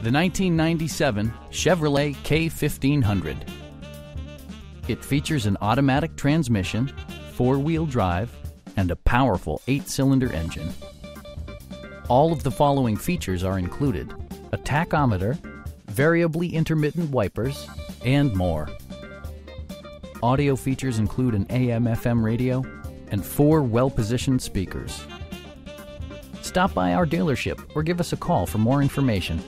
the 1997 Chevrolet K1500. It features an automatic transmission, four-wheel drive, and a powerful eight-cylinder engine. All of the following features are included. A tachometer, variably intermittent wipers, and more. Audio features include an AM-FM radio and four well-positioned speakers. Stop by our dealership or give us a call for more information.